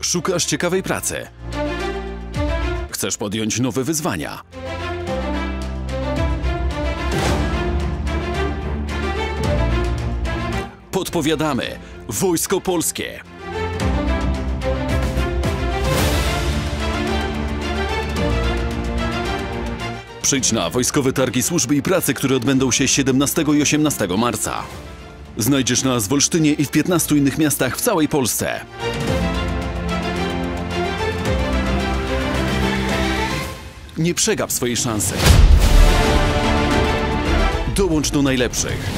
Szukasz ciekawej pracy. Chcesz podjąć nowe wyzwania. Podpowiadamy. Wojsko Polskie. Przyjdź na Wojskowe Targi Służby i Pracy, które odbędą się 17 i 18 marca. Znajdziesz nas w Olsztynie i w 15 innych miastach w całej Polsce. Nie przegap swojej szansy. Dołącz do najlepszych.